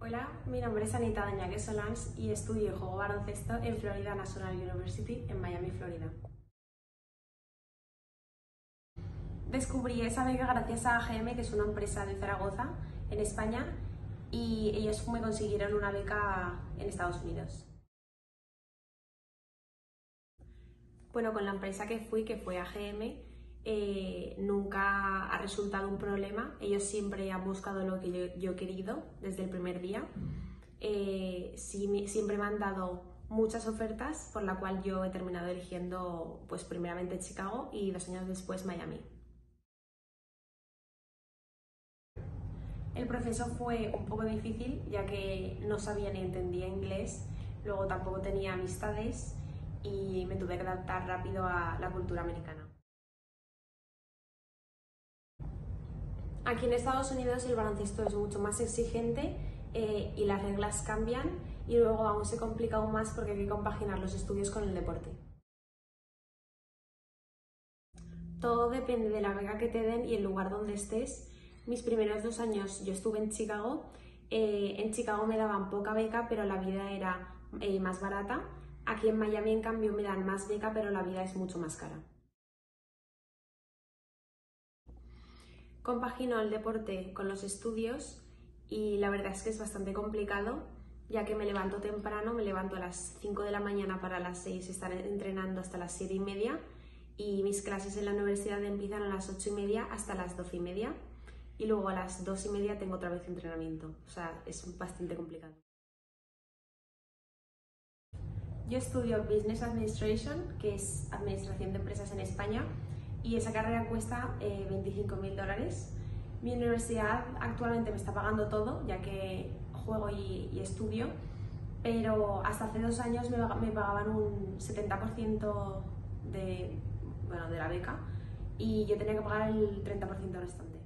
Hola, mi nombre es Anita Dañaque Solans y estudio juego baloncesto en Florida National University en Miami, Florida. Descubrí esa beca gracias a AGM, que es una empresa de Zaragoza, en España, y ellos me consiguieron una beca en Estados Unidos. Bueno, con la empresa que fui, que fue AGM, eh, nunca resultado un problema. Ellos siempre han buscado lo que yo, he querido desde el primer día. Eh, siempre me han dado muchas ofertas, por la cual yo he terminado eligiendo, pues primeramente Chicago y dos años después Miami. El proceso fue un poco difícil, ya que no sabía ni entendía inglés, luego tampoco tenía amistades y me tuve que adaptar rápido a la cultura americana. Aquí en Estados Unidos el baloncesto es mucho más exigente eh, y las reglas cambian y luego aún se complica aún más porque hay que compaginar los estudios con el deporte. Todo depende de la beca que te den y el lugar donde estés. Mis primeros dos años yo estuve en Chicago. Eh, en Chicago me daban poca beca, pero la vida era eh, más barata. Aquí en Miami, en cambio, me dan más beca, pero la vida es mucho más cara. Compagino el deporte con los estudios y la verdad es que es bastante complicado, ya que me levanto temprano, me levanto a las 5 de la mañana para las 6 estar entrenando hasta las 7 y media y mis clases en la universidad empiezan a las 8 y media hasta las 12 y media y luego a las 2 y media tengo otra vez entrenamiento, o sea, es bastante complicado. Yo estudio Business Administration, que es Administración de Empresas en España, y esa carrera cuesta eh, 25.000 dólares. Mi universidad actualmente me está pagando todo, ya que juego y, estudio, pero hasta hace dos años me, pagaban un 70% de, bueno, de la beca y yo tenía que pagar el 30% restante.